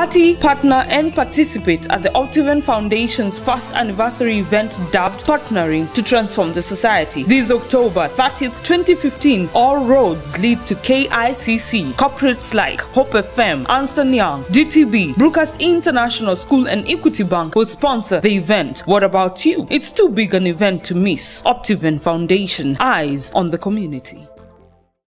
Party, partner, and participate at the Optiven Foundation's first anniversary event dubbed Partnering to Transform the Society. This October 30th, 2015, all roads lead to KICC. Corporates like Hope FM, Ernst & Young, DTB, Brookast International School, and Equity Bank will sponsor the event. What about you? It's too big an event to miss. Optiven Foundation, eyes on the community.